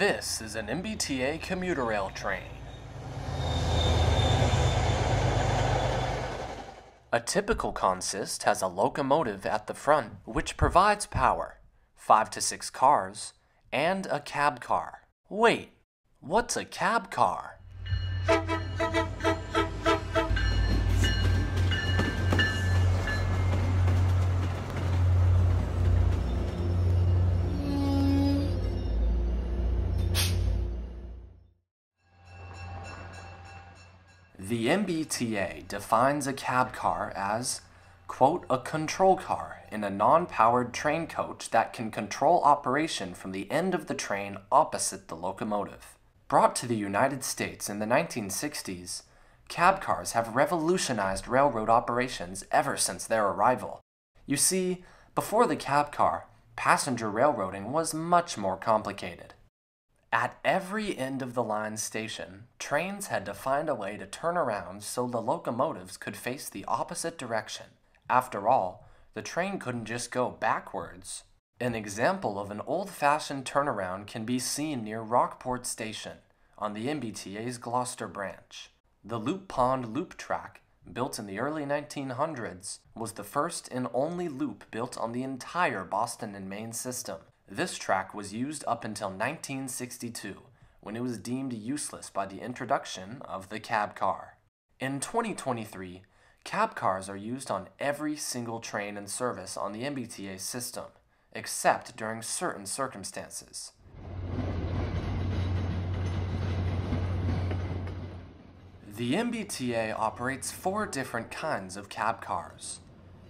This is an MBTA commuter rail train. A typical consist has a locomotive at the front which provides power, 5 to 6 cars, and a cab car. Wait, what's a cab car? The MBTA defines a cab car as, quote, a control car in a non-powered train coach that can control operation from the end of the train opposite the locomotive. Brought to the United States in the 1960s, cab cars have revolutionized railroad operations ever since their arrival. You see, before the cab car, passenger railroading was much more complicated. At every end of the line station, trains had to find a way to turn around so the locomotives could face the opposite direction. After all, the train couldn't just go backwards. An example of an old-fashioned turnaround can be seen near Rockport Station on the MBTA's Gloucester branch. The Loop Pond Loop Track, built in the early 1900s, was the first and only loop built on the entire Boston and Maine system. This track was used up until 1962, when it was deemed useless by the introduction of the cab car. In 2023, cab cars are used on every single train in service on the MBTA system, except during certain circumstances. The MBTA operates four different kinds of cab cars.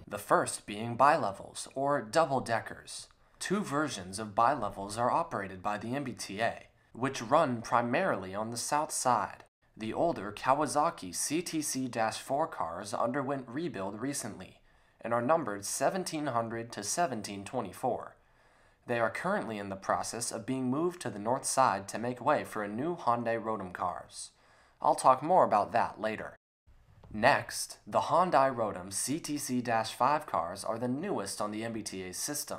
The first being bilevels, or double-deckers. Two versions of bilevels are operated by the MBTA, which run primarily on the south side. The older Kawasaki CTC-4 cars underwent rebuild recently and are numbered 1700 to 1724. They are currently in the process of being moved to the north side to make way for a new Hyundai Rotem cars. I'll talk more about that later. Next, the Hyundai Rotem CTC-5 cars are the newest on the MBTA system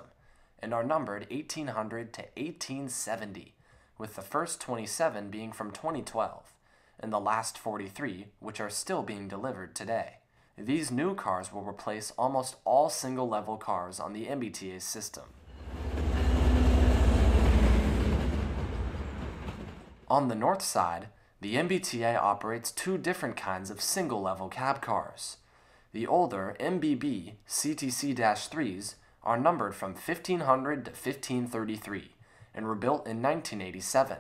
and are numbered 1800 to 1870, with the first 27 being from 2012 and the last 43 which are still being delivered today. These new cars will replace almost all single-level cars on the MBTA system. On the north side, the MBTA operates two different kinds of single-level cab cars. The older MBB CTC-3s are numbered from 1500 to 1533 and were built in 1987.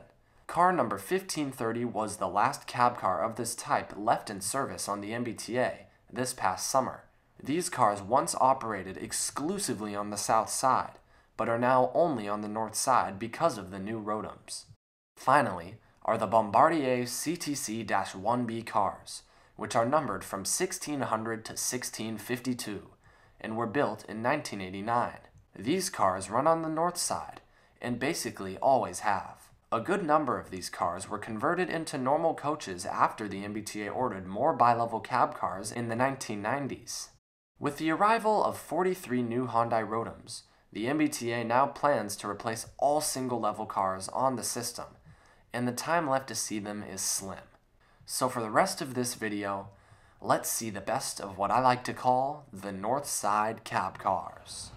Car number 1530 was the last cab car of this type left in service on the MBTA this past summer. These cars once operated exclusively on the south side, but are now only on the north side because of the new Rotems. Finally, are the Bombardier CTC-1B cars, which are numbered from 1600 to 1652 and were built in 1989. These cars run on the north side and basically always have. A good number of these cars were converted into normal coaches after the MBTA ordered more bi-level cab cars in the 1990s. With the arrival of 43 new Hyundai Rotems, the MBTA now plans to replace all single-level cars on the system, and the time left to see them is slim. So for the rest of this video, let's see the best of what I like to call the North Side cab cars.